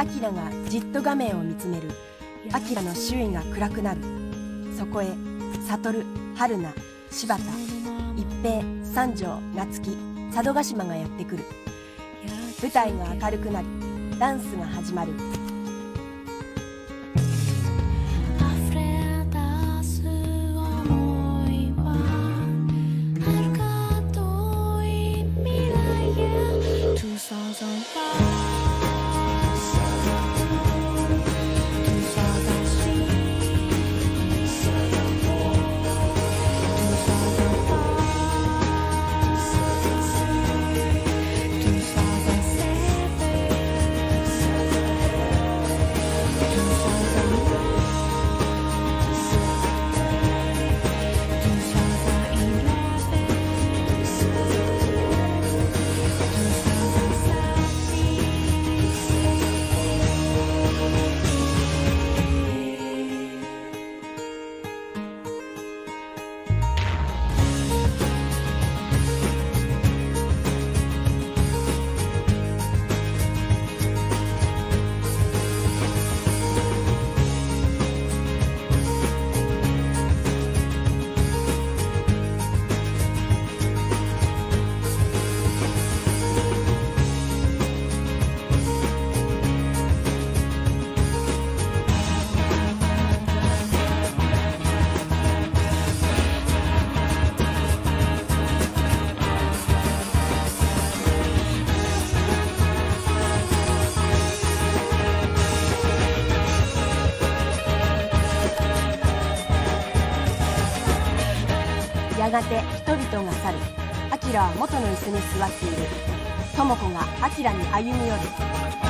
アキラがじっと画面を見つめる。アキラの周囲が暗くなる。そこへ悟春菜柴田一平三条夏樹佐渡島がやってくる。舞台が明るくなりダンスが始まる。やがて人々が去る。アキラは元の椅子に座っている。智子がアキラに歩み寄る